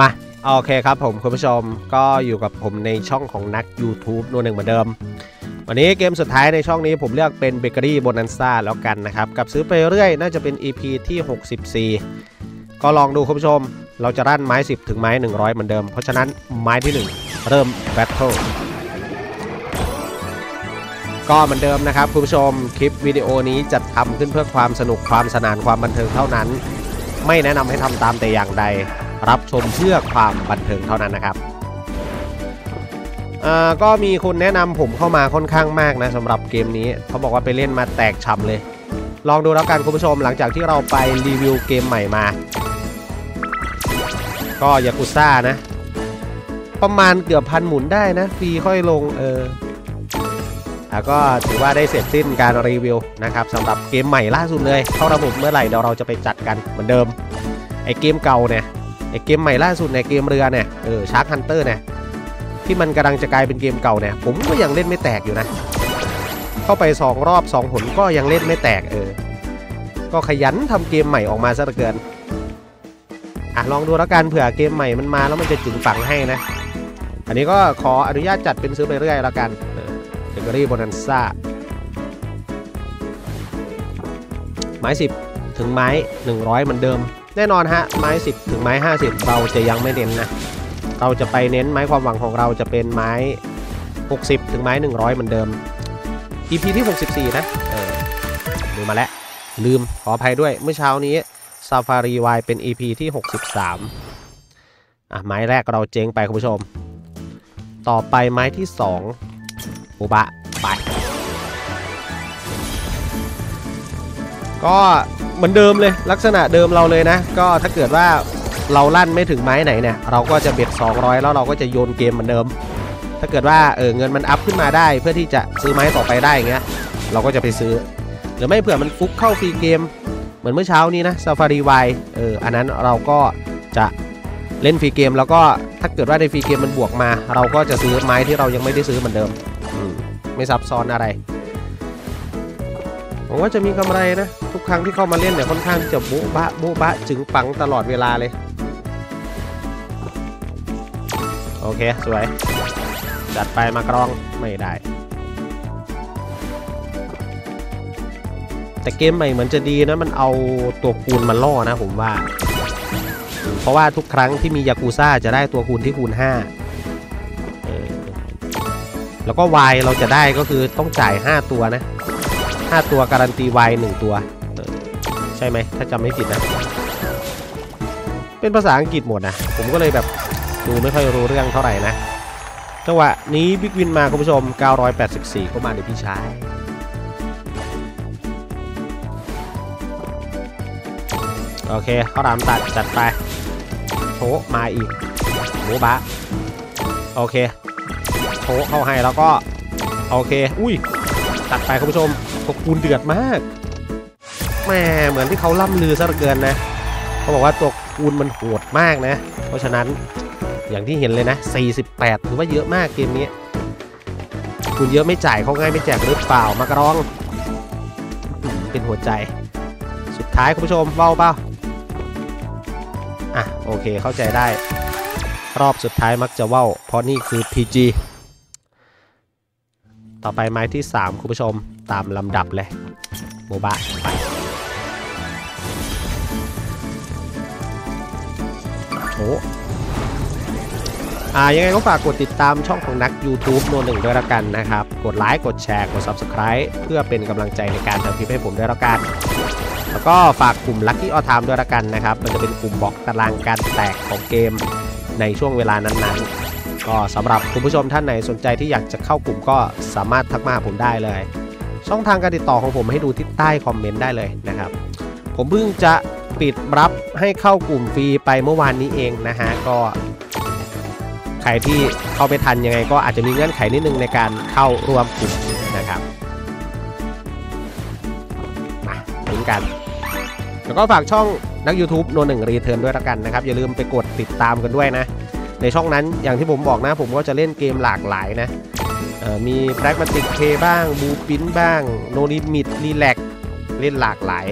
มาโอเคครับผมคุณผู้ชมก็อยู่กับผมในช่องของนัก YouTube โนหนึ่งเหมือนเดิม วันนี้เกมสุดท้ายในช่องนี้ผมเลือกเป็น Bakery Bonanza แล้วกันนะครับ กับซื้อไปเรื่อยน่าจะเป็น EP ที่ 64 ก็ลองดูคุณผู้ชม เราจะลั่นไม้ 10 ถึงไม้ 100 เหมือนเดิม เพราะฉะนั้นไม้ที่ 1 เริ่ม battle ก็เหมือนเดิมนะครับคุณผู้ชมคลิปวิดีโอนี้จัดทำขึ้นเพื่อความสนุกความสนานความบันเทิงเท่านั้น ไม่แนะนำให้ทำตามแต่อย่างใด รับชมเพื่อความบันเทิงเท่านั้นนะครับก็มีคนแนะนำผมเข้ามาค่อนข้างมากนะสำหรับเกมนี้เขาบอกว่าไปเล่นมาแตกฉ่ำเลย ลองดูแล้วกันคุณผู้ชมหลังจากที่เราไปรีวิวเกมใหม่มา ก็ยากุซ่านะ ประมาณเกือบพันหมุนได้นะฟรีค่อยลงเออแล้วก็ถือว่าได้เสร็จสิ้นการรีวิวนะครับสำหรับเกมใหม่ล่าสุดเลย เข้าระบบเมื่อไหร่เดี๋ยวเราจะไปจัดกันเหมือนเดิมไอเกมเก่าเนี่ย ไอเกมใหม่ล่าสุดในเกมเรือเนี่ยเออ Shark Hunter เนี่ยที่มันกำลังจะกลายเป็นเกมเก่าเนี่ยผมก็ยังเล่นไม่แตกอยู่นะ เข้าไป 2 รอบ2ผลก็ยังเล่นไม่แตกเออ ก็ขยันทำเกมใหม่ออกมาซะเหลือเกินอะลองดูแล้วกันเผื่อเกมใหม่มันมาแล้วมันจะจึงฝังให้นะ อันนี้ก็ขออนุญาตจัดเป็นซื้อไปเรื่อยแล้วกันเBakery Bonanza ไม้ 10 ถึงไม้ 100 เหมือนเดิม แน่นอนฮะไม้ 10 ถึงไม้ 50 เราจะยังไม่เน้นนะ เราจะไปเน้นไม้ความหวังของเราจะเป็นไม้ 60 ถึงไม้ 100 เหมือนเดิม EP ที่ 64 นะเออดูมาแล้ว ลืมขออภัยด้วยเมื่อเช้านี้ Safari Wilds เป็น EP ที่ 63 อะ ไม้แรกเราเจ๊งไปคุณผู้ชม ต่อไปไม้ที่2อุบะ ก็เหมือนเดิมเลยลักษณะเดิมเราเลยนะ ก็ถ้าเกิดว่าเราลั่นไม่ถึงไม้ไหนเนี่ยเราก็จะ bet 200 แล้วเราก็จะโยนเกมเหมือนเดิม ถ้าเกิดว่าเออเงินมัน up ขึ้นมาได้ เพื่อที่จะซื้อไม้ต่อไปได้อย่างเงี้ยเราก็จะไปซื้อ หรือไม่เผื่อมันฟลุคเข้า free game เหมือนเมื่อเช้านี้นะ Safari Wilds เอออันนั้นเราก็จะเล่นฟรีเกม แล้วก็ถ้าเกิดว่าในฟรีเกมมันบวกมา เราก็จะซื้อไม้ที่เรายังไม่ได้ซื้อเหมือนเดิมไม่ซับซ้อนอะไร ผมว่าจะมีกำไรนะ ทุกครั้งที่เข้ามาเล่นเนี่ยค่อนข้างจะบ๊ะบะบ๊ะบะจึงปังตลอดเวลาเลย โอเค สวย จัดไปมากรองไม่ได้ แต่เกมใหม่เหมือนจะดีนะ มันเอาตัวคูณมาล่อนะผมว่า เพราะว่าทุกครั้งที่มียากูซ่าจะได้ตัวคูณที่คูณ5แล้วก็วายเราจะได้ก็คือต้องจ่าย 5 ตัวนะ 5 ตัวการันตีวาย1ตัว ใช่ไหมถ้าจำไม่ผิดนะ เป็นภาษาอังกฤษหมดนะ ผมก็เลยแบบดูไม่ค่อยรู้เรื่องเท่าไหร่นะจังหวะนี้บิ๊กวินมาคุณผู้ชม 984 ก็มาเดี๋ยวพี่ชายโอเคเข้ารามตัดจัดไปโถมาอีกหมูบะโอเคโชเข้าให้แล้วก็ โอเค อุ้ย ตัดไปคุณผู้ชม ตกคูณเดือดมากแม่เหมือนที่เขาล่ำลือซะเหลือเกินนะเขาบอกว่าตัวคูณมันโหดมากนะ เพราะฉะนั้นอย่างที่เห็นเลยนะ 48 ถือว่าเยอะมากเกมนี้คูณเยอะไม่จ่ายเขาง่ายไม่แจกหรือเปล่ามากรอง เป็นหัวใจ สุดท้ายคุณผู้ชมเบาเปล่าอะโอเคเข้าใจได้ รอบสุดท้ายมักจะเว้า เพราะนี่คือ PG ต่อไปไม้ที่ 3 คุณผู้ชมตามลำดับเลยโมบะไปโอ้อ่ายังไงก็ฝากกดติดตามช่องของนัก YouTube โนหนึ่งด้วยละกันนะครับ กดไลค์กดแชร์กด Subscribe เพื่อเป็นกำลังใจในการทำคลิปให้ผมด้วยละกัน แล้วก็ฝากกลุ่ม Lucky All Time ด้วยละกันนะครับ มันจะเป็นกลุ่มบอกตารางการแตกของเกมในช่วงเวลานั้นๆ ก็สำหรับคุณผู้ชมท่านไหนสนใจที่อยากจะเข้ากลุ่มก็สามารถทักมาผมได้เลย ช่องทางการติดต่อของผมให้ดูที่ใต้คอมเมนต์ได้เลยนะครับ ผมเพิ่งจะปิดรับให้เข้ากลุ่มฟรีไปเมื่อวานนี้เองนะฮะก็ใครที่เข้าไปทันยังไงก็อาจจะมีเงื่อนไขนิดนึงในการเข้าร่วมกลุ่มนะครับมาลุ้นกัน แล้วก็ฝากช่องนัก YouTube โนหนึ่ง Return ด้วยละกันนะครับ อย่าลืมไปกดติดตามกันด้วยนะ ในช่องนั้นอย่างที่ผมบอกนะ ผมก็จะเล่นเกมหลากหลายนะมี Pragmatic Playบ้างบูปินบ้างโนลิมิตรีแลกเล่นหลากหลาย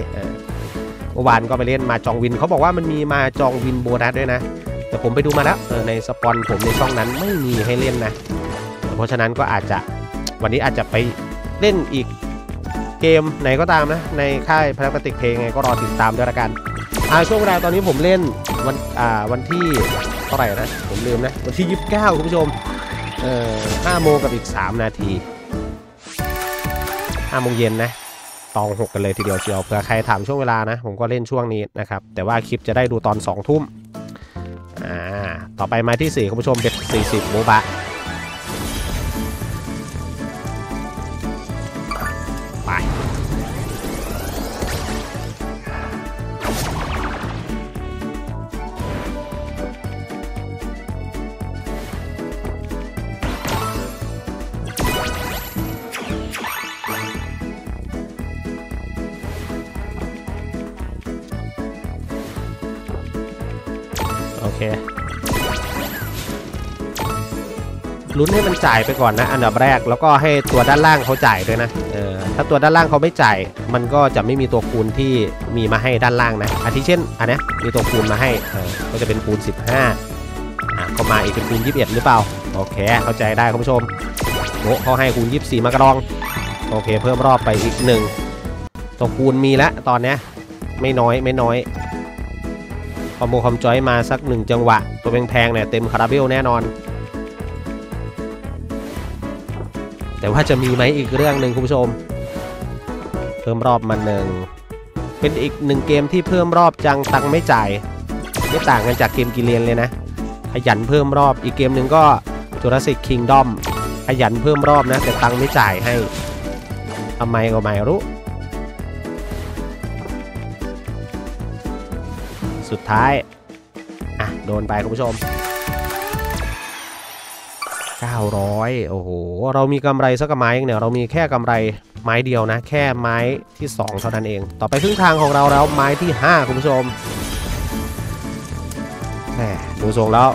เมื่อวานก็ไปเล่นมาจองวินเขาบอกว่ามันมีมาจองวินโบนัสด้วยนะ แต่ผมไปดูมาแล้วในสปอนผมในช่องนั้นไม่มีให้เล่นนะ เพราะฉะนั้นก็อาจจะวันนี้อาจจะไปเล่นอีกเกมไหนก็ตามนะ ในค่ายพลังปฏิกเพลงไงก็รอติดตามด้วยละกันช่วงเวลาตอนนี้ผมเล่นวันวันที่ ท่าไหร่นะ ผมลืมนะ วันที่ 29 คุณผู้ชม เอ่อ5โมงกับอีก 3 นาที5โมงเย็นนะ ตอง 6 กันเลยทีเดียวเชียวเผื่อใครถามช่วงเวลานะ ผมก็เล่นช่วงนี้นะครับ แต่ว่าคลิปจะได้ดูตอน 2 ทุ่ม อ่า ต่อไปมาที่ 4 คุณผู้ชมเบ็ด40โมบะ ลุ้นให้มันจ่ายไปก่อนนะ อันดับแรกแล้วก็ให้ตัวด้านล่างเขาจ่ายด้วยนะเออถ้าตัวด้านล่างเขาไม่จ่าย มันก็จะไม่มีตัวคูณที่มีมาให้ด้านล่างนะอาทิเช่นอันนี้มีตัวคูณมาให้เออก็จะเป็นคูณ 15อะก็มาอีกเป็นคูณ 21 หรือเปล่าโอเค เข้าใจได้คุณผู้ชมโอ้เขาให้คูณ 24 มากระดองโอเค เพิ่มรอบไปอีกหนึ่งตัวคูณมีแล้วตอนนี้ไม่น้อยไม่น้อยคอมโบคอมจอยมาสักหนึ่งจังหวะ ตัวแพงๆเนี่ยเต็มคาราเบลแน่นอน แต่ว่าจะมีไหมอีกเรื่องหนึ่งคุณผู้ชม เพิ่มรอบมาหนึ่งเป็นอีกหนึ่งเกมที่เพิ่มรอบจังตังไม่จ่ายไม่ต่างกันจากเกมกิเลนเลยนะ ขยันเพิ่มรอบอีกเกมหนึ่งก็จูราสสิกคิงดอมขยันเพิ่มรอบนะ แต่ตังไม่จ่ายให้ทำไมก็ไม่รู้ สุดท้าย อะ โดนไปคุณผู้ชม 900 โอ้โห เรามีกำไรสักไม้เองเนี่ย เรามีแค่กำไรไม้เดียวนะ แค่ไม้ที่ 2 เท่านั้นเอง ต่อไปครึ่งทางของเราแล้วไม้ที่ 5 คุณผู้ชมแหมดูทรงแล้ว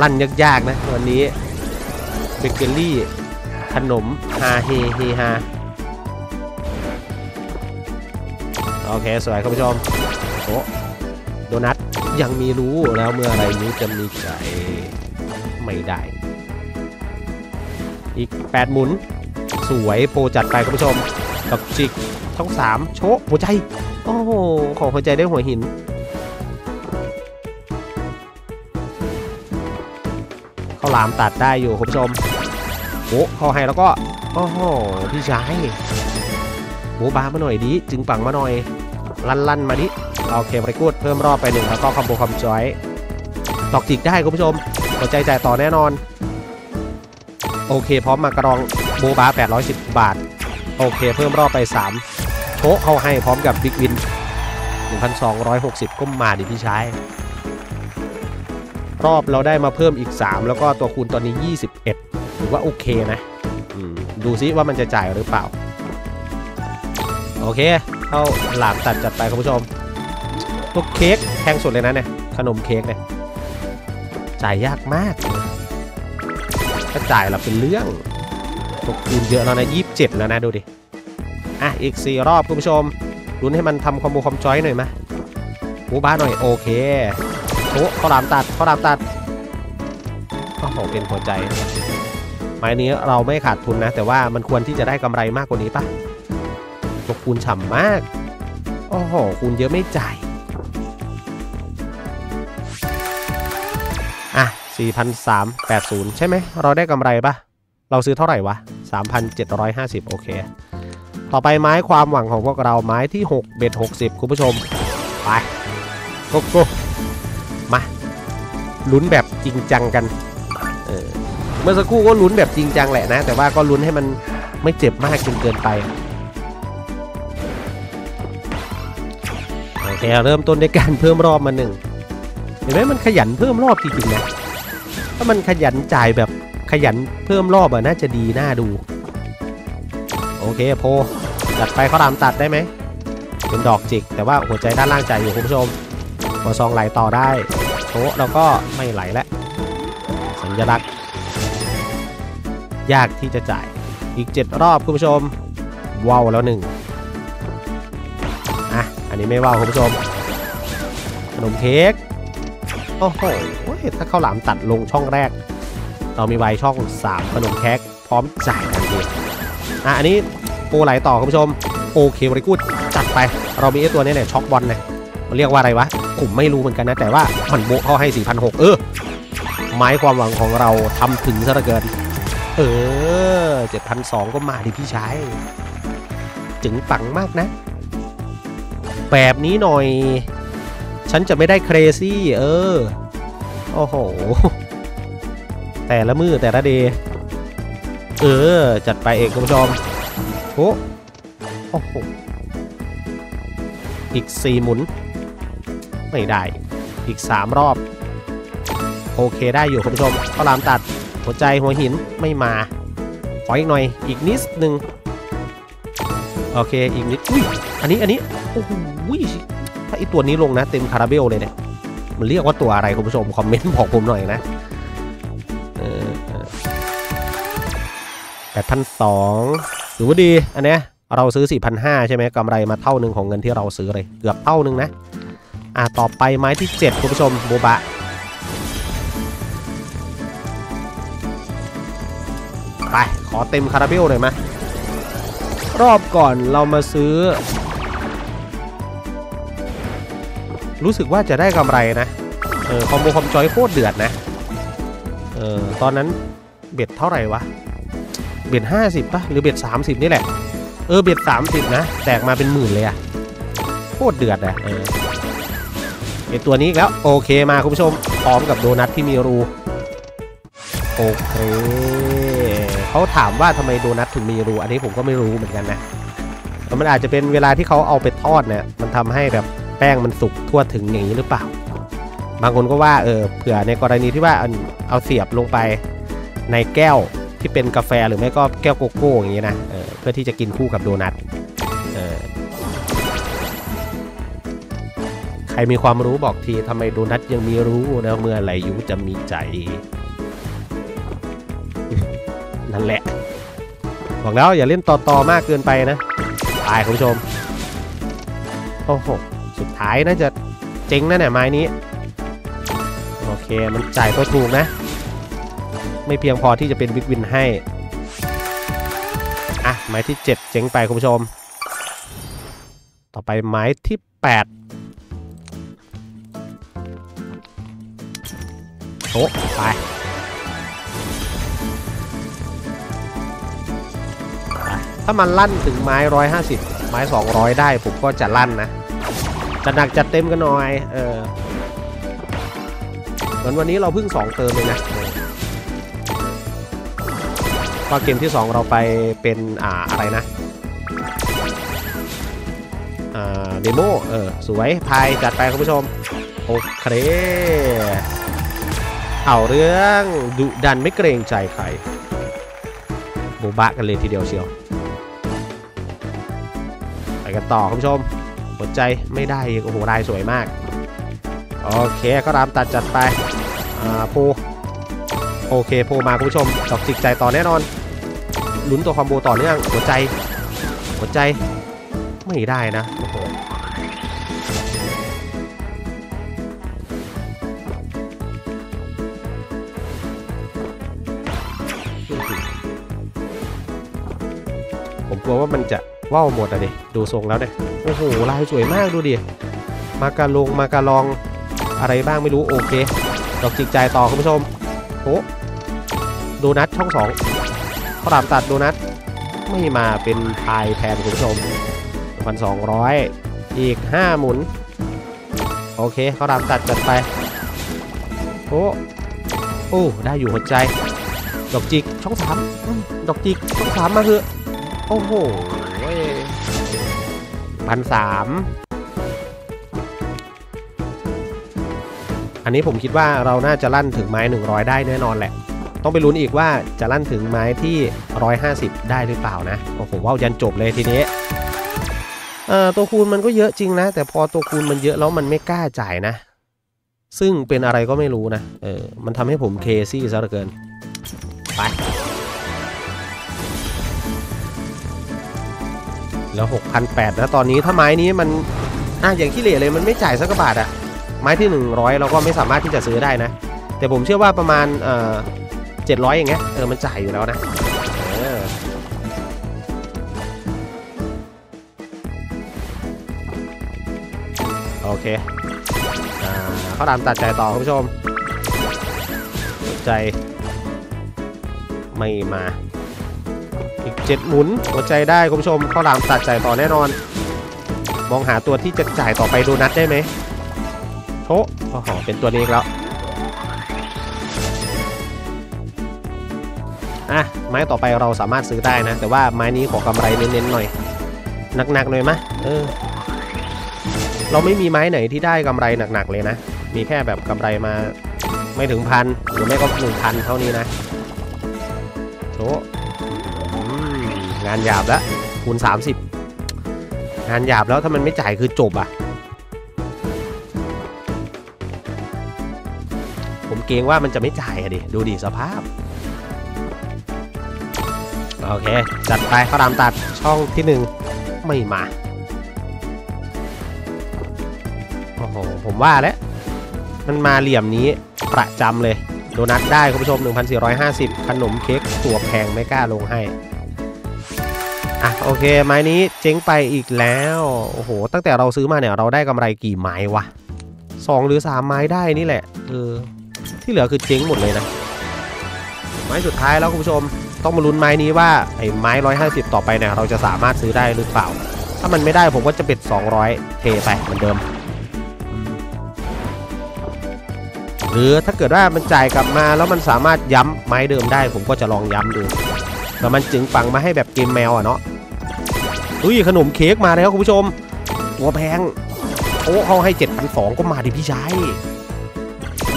ลั่นยากๆนะ วันนี้เบเกอรี่ ขนมฮาเฮเฮฮาโอเค สวยคุณผู้ชมโอ้โดนัทยังมีรู้แล้วเมื่อไรรู้จะมีใจไม่ได้ อีก 8 หมุน สวยโปรจัดไปคุณผู้ชมดอกจิกช่อง 3 โชกหัวใจ โอ้โห ของหัวใจได้หัวหิน เข้าหลามตัดได้อยู่คุณผู้ชมโอ้เข้าให้แล้วก็ โอ้โห พี่ชายโบบามาหน่อยดิจึงปังมาหน่อย ลั่นลั่นมาดิโอเคบริกูดเพิ่มรอบไปหนึ่งแล้วก็คอมโบคอมจอยดอกจิกได้คุณผู้ชมหัวใจจ่ายต่อแน่นอน โอเค พร้อมมากระรองโบบา810 บาท โอเค เพิ่มรอบไป 3 โชเข้าให้พร้อมกับบิ๊กวิน 1,260 ก็มาดิพี่ชายรอบเราได้มาเพิ่มอีก 3 แล้วก็ตัวคูณตอนนี้ 21ถือว่าโอเคนะดูซิว่ามันจะจ่ายหรือเปล่า โอเค เข้าหลามตัดจัดไปคุณผู้ชมตัวเค้กแพงสุดเลยนะเนี่ยขนมเค้กเนี่ยจ่ายยากมาก ถ้าจ่ายเราเป็นเรื่องตกคูณเยอะแล้วนะยี่สิบเจ็ดแล้วนะดูดิ อะ อีก4รอบคุณผู้ชมลุ้นให้มันทำคอมโบคอมจอยหน่อยมะหมูบ้าหน่อย โอเคโอ้ข้าวหลามตัดข้าวหลามตัดโอ้โหเป็นหัวใจไม้นี้เราไม่ขาดทุนนะ แต่ว่ามันควรที่จะได้กำไรมากกว่านี้ปะตกคูณฉ่ำมาก โอ้โหคูณเยอะไม่จ่าย 4,380 ใช่ไหม เราได้กำไรปะเราซื้อเท่าไหร่วะ 3,750 โอเค ต่อไปไม้ความหวังของพวกเราไม้ที่ 6 เบ็ด 60 คุณผู้ชม ไปโกโก้มา ลุ้นแบบจริงจังกันเออเมื่อสักครู่ก็ลุ้นแบบจริงจังแหละนะ แต่ว่าก็ลุ้นให้มันไม่เจ็บมากจนเกินไปโอเคเริ่มต้นด้วยการเพิ่มรอบมาหนึ่งเห็นไหมมันขยันเพิ่มรอบจริงๆนะ ถ้ามันขยันจ่ายแบบขยันเพิ่มรอบอะน่าจะดีน่าดู โอเคโพจัดไปเขาตามตัดได้ไหมเป็นดอกจิก แต่ว่าหัวใจด้านล่างจ่ายอยู่คุณผู้ชมหัวซองไหลต่อได้โถเราก็ไม่ไหลแล้วสัญลักษณ์ยากที่จะจ่ายอีก 7 รอบคุณผู้ชมว้าวแล้วหนึ่งอะอันนี้ไม่ว้าวคุณผู้ชมขนมเค้ก โอ้โหถ้าข้าวหลามตัดลงช่องแรก เรามีใบช่อง 3 ขนมแคกพร้อมจ่ายทันทีอะอันนี้โปรไหลต่อคุณผู้ชมโอเคบริกูดจัดไป เรามีไอ้ตัวนี้เนี่ยช็อกบอลเนี่ยมันเรียกว่าอะไรวะ ผมไม่รู้เหมือนกันนะ แต่ว่ามันโบเขาให้ 4,600 เออไม้ความหวังของเราทำถึงซะเหลือเกิน เออ 7,200 ก็มาดิพี่ชายจึงปังมากนะ แบบนี้หน่อย ฉันจะไม่ได้เครซี่เออ โอ้โห แต่ละมือแต่ละเดย์เออ จัดไปเองคุณผู้ชมโอ้โอ้โห อีก4หมุน ไม่ได้ อีก3รอบ โอเคได้อยู่คุณผู้ชมข้าวลามตัด หัวใจหัวหินไม่มา ขออีกหน่อย อีกนิดนึง โอเค อีกนิด อุ้ย อันนี้ อันนี้ โอ้โห ถ้าไอตัวนี้ลงนะเต็มคาราเบลเลยเนี่ยมันเรียกว่าตัวอะไรคุณผู้ชมคอมเมนต์บอกผมหน่อยนะแปดพันสองถือว่าดีอันเนี้ยเราซื้อ 4,500 ใช่ไหมกำไรมาเท่าหนึ่งของเงินที่เราซื้อเลย เกือบเท่าหนึ่งนะ อะต่อไปไม้ที่ 7 คุณผู้ชมโบบะ ไป ขอเต็มคาราเบลหน่อยมารอบก่อนเรามาซื้อ รู้สึกว่าจะได้กำไรนะ เออคอมโบคอมจอยโคตรเดือดนะ เออตอนนั้นเบ็ดเท่าไหร่วะ เบ็ดห้าสิบป่ะหรือเบ็ดสามสิบนี่แหละ เออเบ็ดสามสิบนะ แตกมาเป็นหมื่นเลยอะโคตรเดือดอะเออไอตัวนี้แล้ว โอเคมาคุณผู้ชมพร้อมกับโดนัทที่มีรู โอเคเขาถามว่าทำไมโดนัทถึงมีรู อันนี้ผมก็ไม่รู้เหมือนกันนะมันอาจจะเป็นเวลาที่เขาเอาไปทอดเนี่ย มันทำให้แบบ ป้งมันสุกทั่วถึงอย่างนี้หรือเปล่า บางคนก็ว่าเออเผื่อในกรณีที่ว่าเอาเสียบลงไปในแก้วที่เป็นกาแฟหรือไม่ก็แก้วโกโก้อย่างนี้นะเออเพื่อที่จะกินคู่กับโดนัทเออใครมีความรู้บอกทีทำไมโดนัทยังมีรู้นะเมื่อไหรยูจะมีใจ นั่นแหละ บอกแล้วอย่าเล่นต่อต่อมากเกินไปนะตายคุณผู้ชมโอ้โห สุดท้ายน่าจะเจ๊งนะเนี่ยไม้นี้ โอเค มันจ่ายตัวถูกนะ ไม่เพียงพอที่จะเป็นวิกวินให้ อะ ไม้ที่ 7 เจ๊งไปคุณผู้ชม ต่อไปไม้ที่ 8โอ้ไปถ้ามันลั่นถึงไม้ 150 ไม้ 200 ได้ผมก็จะลั่นนะ จะหนักจัดเต็มกันหน่อย เออเหมือนวันนี้เราเพิ่ง2เติมเลยนะก็เกมที่2เราไปเป็นอ่าอะไรนะอ่าเดโมเออสวยพายจัดไปคุณผู้ชม โอเค เอาเรื่องดุดันไม่เกรงใจใครโบบะกันเลยทีเดียวเชียว ไปกันต่อคุณผู้ชม หัวใจไม่ได้โอ้โหลายสวยมาก โอเคก็รามตัดจัดไป อ่าโพโอเคโพมาคุณผู้ชมดอกจิกใจต่อแน่นอน ลุ้นตัวคอมโบต่อเนื่องหัวใจ หัวใจไม่ได้นะโอ้โหผมกลัวว่ามันจะ ว่าวหมดอะดิดูทรงแล้วเนี่ยโอ้โหลายสวยมากดูดิมาการลงมากาลองอะไรบ้างไม่รู้โอเคดอกจิกใจต่อคุณผู้ชมโอ้โดนัทช่องสองข้ามตัดโดนัทไม่มาเป็นพายแทนคุณผู้ชมพันสองร้อยอีกห้าหมุน โอเคข้าวหลามตัดจัดไป โอ้โอ้ได้อยู่หัวใจ ดอกจิกช่องสามดอกจิกช่องสามมาเถอะโอ้โห พันสามอันนี้ผมคิดว่าเราน่าจะลั่นถึงไม้ 100 ได้แน่นอนแหละ ต้องไปลุ้นอีกว่าจะลั่นถึงไม้ที่ 150 ได้หรือเปล่านะ โอ้โหว้าวยันจบเลยทีนี้ตัวคูณมันก็เยอะจริงนะ แต่พอตัวคูณมันเยอะแล้วมันไม่กล้าจ่ายนะ ซึ่งเป็นอะไรก็ไม่รู้นะ เออ มันทำให้ผมเคซี่ซะเหลือเกิน ไป แล้ว 6,800แล้วตอนนี้ถ้าไม้นี้มันอะอย่างที่เหล่เลยมันไม่จ่ายสักบาทอะไม้ที่ 100 เราก็ไม่สามารถที่จะซื้อได้นะ แต่ผมเชื่อว่าประมาณเอ่อ700 อย่างเงี้ยเออมันจ่ายอยู่แล้วนะโอเคอ่าเขาตามตัดใจต่อคุณผู้ชม ใจ ไม่มา อีก7หมุนหัวใจได้คุณผู้ชมเข้าตามตัดใจต่อแน่นอน มองหาตัวที่จะจ่ายต่อไปโดนัทได้ไหมโชะโอ้โหเป็นตัวนี้อีกแล้วอะไม้ต่อไปเราสามารถซื้อได้นะ แต่ว่าไม้นี้ขอกำไรเน้นๆหน่อยหนักๆหน่อยมะเออเราไม่มีไม้ไหนที่ได้กำไรหนักๆเลยนะ มีแค่แบบกำไรมาไม่ถึงพันหรือไม่ก็หนึ่งพันเท่านี้นะานหยาบแล้วคูณ 30 งานหยาบแล้วถ้ามันไม่จ่ายคือจบอะ ผมเกรงว่ามันจะไม่จ่ายอะดิ ดูดิสภาพ โอเค จัดไปข้าวรามตัดช่องที่หนึ่งไม่มา โอ้โห ผมว่าแล้ว มันมาเหลี่ยมนี้ประจำเลยโดนัทได้คุณผู้ชม 1,450 ขนมเค้กตัวแพงไม่กล้าลงให้ อะโอเค ไม้นี้เจ๊งไปอีกแล้ว โอ้โห ตั้งแต่เราซื้อมาเนี่ยเราได้กำไรกี่ไม้วะสองหรือสามไม้ได้นี่แหละเออที่เหลือคือเจ๊งหมดเลยนะ ไม้สุดท้ายแล้วคุณผู้ชมต้องมาลุ้นไม้นี้ว่าไอ้ไม้ 150 ต่อไปเนี่ยเราจะสามารถซื้อได้หรือเปล่า ถ้ามันไม่ได้ผมก็จะเปิด200 เทไปเหมือนเดิม หรือถ้าเกิดว่ามันจ่ายกลับมาแล้วมันสามารถย้ำไม้เดิมได้ ผมก็จะลองย้ำดู แต่มันจึงปังมาให้แบบเกมแมวอะเนาะอุ้ยขนมเค้กมาแล้วคุณผู้ชม ตัวแพงโอ้เขาให้7,200ก็มาดิพี่ชาย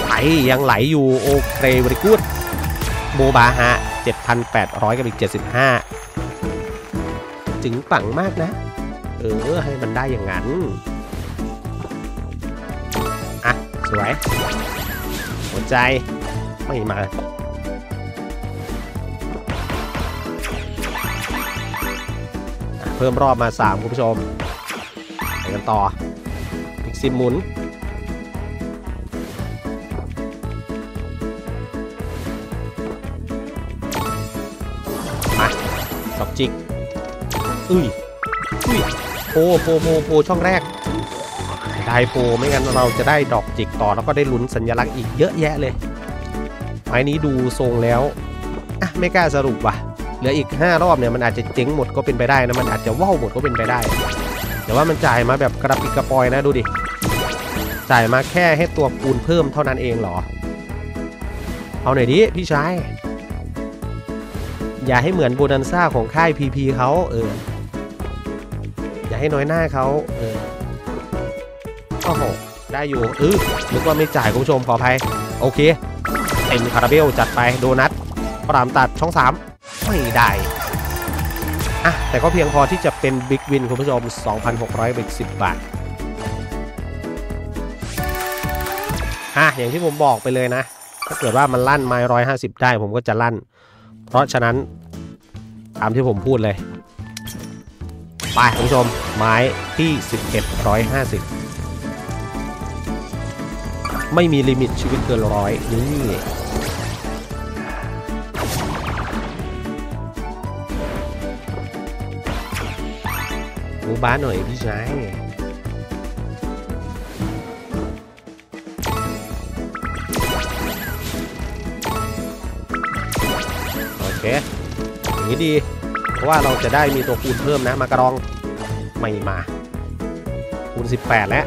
ไหลยังไหลอยู่โอเคบริกูดโบบาฮะ7,800กับอีก75จึงปังมากนะ เออ ให้มันได้อย่างนั้น อะ สวย หัวใจไม่มา เพิ่มรอบมา 3 คุณผู้ชม ไปกันต่อ อีก10หมุน มาดอกจิก อุ้ย อุ้ยโพโพโพโพช่องแรก ได้โพไม่งั้นเราจะได้ดอกจิกต่อแล้วก็ได้ลุ้นสัญลักษณ์อีกเยอะแยะเลยไม้นี้ดูทรงแล้ว อะ ไม่กล้าสรุปว่ะ ลืออีก 5 รอบเนี่ยมันอาจจะเจ๊งหมดก็เป็นไปได้นะมันอาจจะว่าวหมดก็เป็นไปได้ แต่ว่ามันจ่ายมาแบบกระปิกกระปอยนะดูดิจ่ายมาแค่ให้ตัวคูณเพิ่มเท่านั้นเองเหรอ เอาหน่อยดิพี่ชายอย่าให้เหมือนโบนันซ่าของค่าย PP เขาเอออย่าให้น้อยหน้าเขาเออโอ้โหได้อยู่เออนึกว่าไม่จ่ายคุณผู้ชมขออภัยโอเคเต็มคาราเบลจัดไปโดนัทปรามตัดช่อง3 ไม่ได้อะแต่ก็เพียงพอที่จะเป็นบิ๊กวินคุณผู้ชม 2,600บิก10 บาทอะอย่างที่ผมบอกไปเลยนะ ถ้าเกิดว่ามันลั่นไม้ร้อยห้าสิบได้ผมก็จะลั่น เพราะฉะนั้นตามที่ผมพูดเลย ไปคุณผู้ชม ไม้ที่ 1150 ไม่มีลิมิตชีวิตเกินร้อยนี่ หมูบ้านหน่อยพี่ชายโอเคอย่างนี้ดี เพราะว่าเราจะได้มีตัวคูณเพิ่มนะ มากระรองไม่มาคูณ 18 แล้ว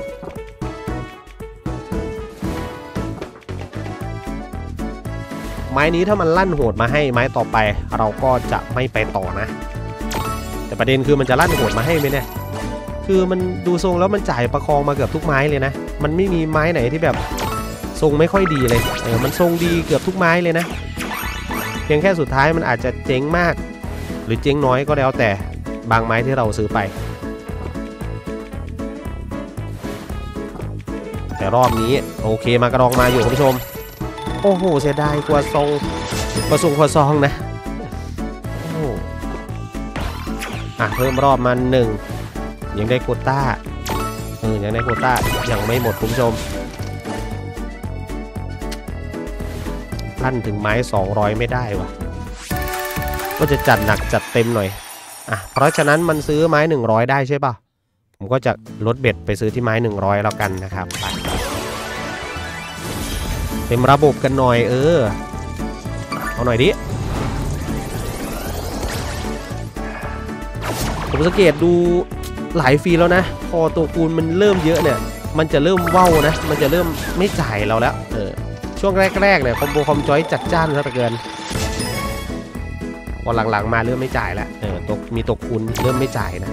ไม้นี้ถ้ามันลั่นโหดมาให้ไม้ต่อไป เราก็จะไม่ไปต่อนะ ประเด็นคือมันจะลั่นโหดมาให้ไหมเนี่ย คือมันดูทรงแล้วมันจ่ายประคองมาเกือบทุกไม้เลยนะ มันไม่มีไม้ไหนที่แบบทรงไม่ค่อยดีเลย เออ มันทรงดีเกือบทุกไม้เลยนะ เพียงแค่สุดท้ายมันอาจจะเจ๊งมาก หรือเจ๊งน้อยก็แล้วแต่บางไม้ที่เราซื้อไป แต่รอบนี้โอเคมากระดองมาอยู่คุณผู้ชม โอ้โหเสียดายกว่าทรงกว่าทรงกว่าซองนะ อะเพิ่มรอบมาหนึ่งยังได้โคต้าเออยังได้โคต้ายังไม่หมดคุณผู้ชมท่านถึงไม้ 200 ไม่ได้วะก็จะจัดหนักจัดเต็มหน่อยอะเพราะฉะนั้นมันซื้อไม้ 100 ได้ใช่ปะผมก็จะลดเบ็ดไปซื้อที่ไม้ 100 แล้วกันนะครับเต็มระบบกันหน่อยเออเอาหน่อยดิ ผมสังเกตดูหลายฟีแล้วนะ พอตัวคูณมันเริ่มเยอะเนี่ย มันจะเริ่มเว้านะ มันจะเริ่มไม่จ่ายเราแล้ว เออ ช่วงแรกๆเนี่ยคอมโบคอมจอยจัดจ้านซะเหลือเกิน พอหลังๆมาเริ่มไม่จ่ายแล้วเออตกมีตกคูณเริ่มไม่จ่ายนะ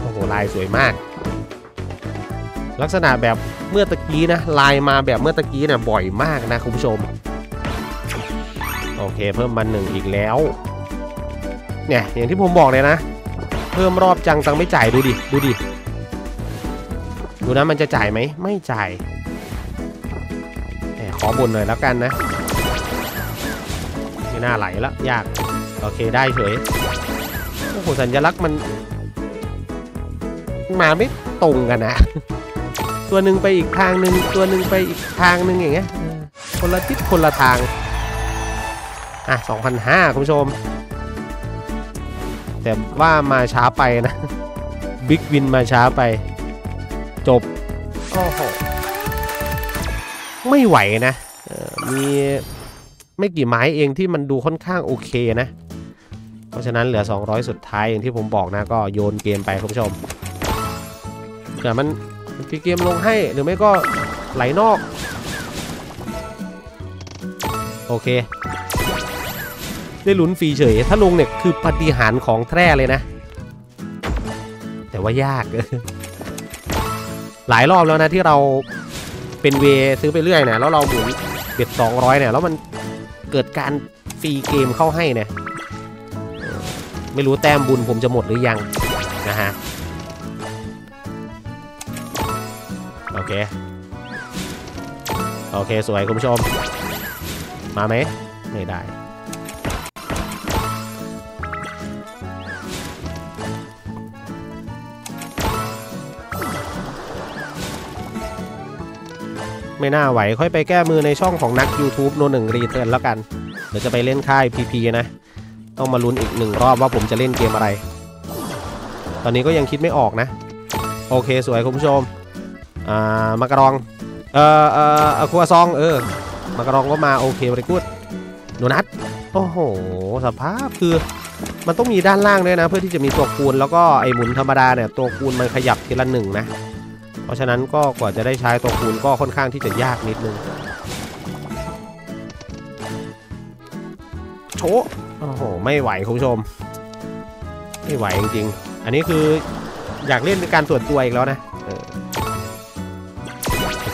โอ้โหลายสวยมาก ลักษณะแบบเมื่อตะกี้นะลายมาแบบเมื่อตะกี้เนี่ยบ่อยมากนะคุณผู้ชม โอเคเพิ่มมาหนึ่งอีกแล้วเนี่ยอย่างที่ผมบอกเลยนะ เพิ่มรอบจังตังไม่จ่ายดูดิดูดิดูนะมันจะจ่ายไหมไม่จ่ายแหมขอบนหน่อยแล้วกันนะไม่น่าไหลแล้วยากโอเคได้เฉยโอ้โหสัญลักษณ์มัน มาไม่ตรงกันนะ ตัวหนึ่งไปอีกทางหนึ่งตัวหนึ่งไปอีกทางหนึ่งอย่างเงี้ยเออคนละทิศคนละทาง อะ2,500คุณผู้ชม แต่ว่ามาช้าไปนะบิ๊กวินมาช้าไป จบ โอ้โห ไม่ไหวนะเออมีไม่กี่ไม้เองที่มันดูค่อนข้างโอเคนะ เพราะฉะนั้นเหลือ 200 สุดท้ายอย่างที่ผมบอกนะ ก็โยนเกมไปคุณผู้ชมเผื่อมัน ฟรีเกมลงให้หรือไม่ก็ไหลนอก โอเค ได้ลุ้นฟรีเฉย ถ้าลงเนี่ยคือปฏิหารของแท้เลยนะ แต่ว่ายาก หลายรอบแล้วนะที่เราเป็นเวซื้อไปเรื่อยเนี่ยแล้วเราหมุนเบ็ด200เนี่ยแล้วมันเกิดการฟรีเกมเข้าให้เนี่ยไม่รู้แต้มบุญผมจะหมดหรือยังนะฮะ เค โอเค สวยคุณผู้ชม มาไหม ไม่ได้ ไม่น่าไหว ค่อยไปแก้มือในช่องของนัก YouTube โนหนึ่งรีเทิร์นแล้วกัน เดี๋ยวจะไปเล่นค่าย PP นะ ต้องมาลุ้นอีกหนึ่งรอบว่าผมจะเล่นเกมอะไร ตอนนี้ก็ยังคิดไม่ออกนะ โอเค สวยคุณผู้ชม อ่ามากระรอง เอ่อเอ่อครัวซองเออมากระรองก็มาโอเคบริกูดโดนัทโอ้โหสภาพคือมันต้องมีด้านล่างด้วยนะ เพื่อที่จะมีตัวคูณแล้วก็ไอหมุนธรรมดาเนี่ยตัวคูณมันขยับทีละหนึ่งนะ เพราะฉะนั้นก็กว่าจะได้ใช้ตัวคูณก็ค่อนข้างที่จะยากนิดนึงโชโอ้โหไม่ไหวคุณผู้ชม ไม่ไหวจริงๆ อันนี้คืออยากเล่นเป็นการส่วนตัวอีกแล้วนะ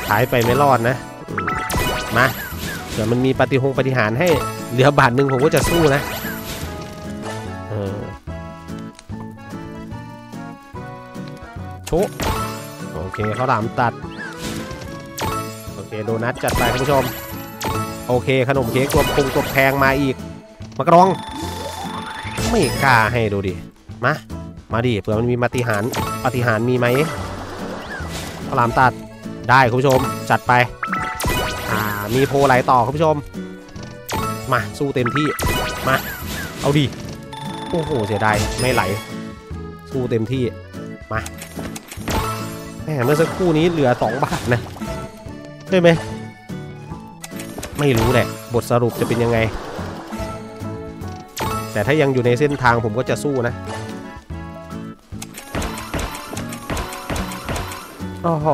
เออสุดท้ายไปไม่รอดนะมาเดี๋ยวมันมีปฏิหงปฏิหารให้เหลือบาทหนึ่งผมก็จะสู้นะเออโชโอเคเขาหลามตัด โอเคโดนัทจัดไปคุณผู้ชม โอเคขนมเค้กตัวปรุงตัวแพงมาอีก มากรอง ไม่กล้าให้ดูดิ มา มาดิเผื่อมันมีปฏิหารปฏิหารมีไหมข้าหลามตัด ได้คุณผู้ชมจัดไปอ่ามีโพลไหลต่อคุณผู้ชม มาสู้เต็มที่มาเอาดิโอ้โหเสียดายไม่ไหล สู้เต็มที่มาแหมเมื่อสักครู่นี้เหลือ 2 บาทนะใช่ไหมไม่รู้แหละ บทสรุปจะเป็นยังไง แต่ถ้ายังอยู่ในเส้นทางผมก็จะสู้นะโอ้โห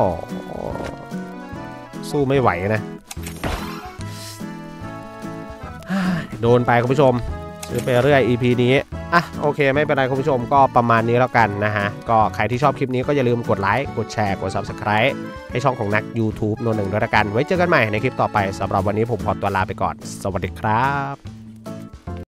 สู้ไม่ไหวนะโดนไปคุณผู้ชมซื้อไปเรื่อย EP นี้อะโอเคไม่เป็นไรคุณผู้ชมก็ประมาณนี้แล้วกันนะฮะ ก็ใครที่ชอบคลิปนี้ก็อย่าลืมกดไลค์กดแชร์กด Subscribe ให้ช่องของนัก YouTube โนหนึ่งด้วยละกัน ไว้เจอกันใหม่ในคลิปต่อไปสำหรับวันนี้ผมขอตัวลาไปก่อน สวัสดีครับ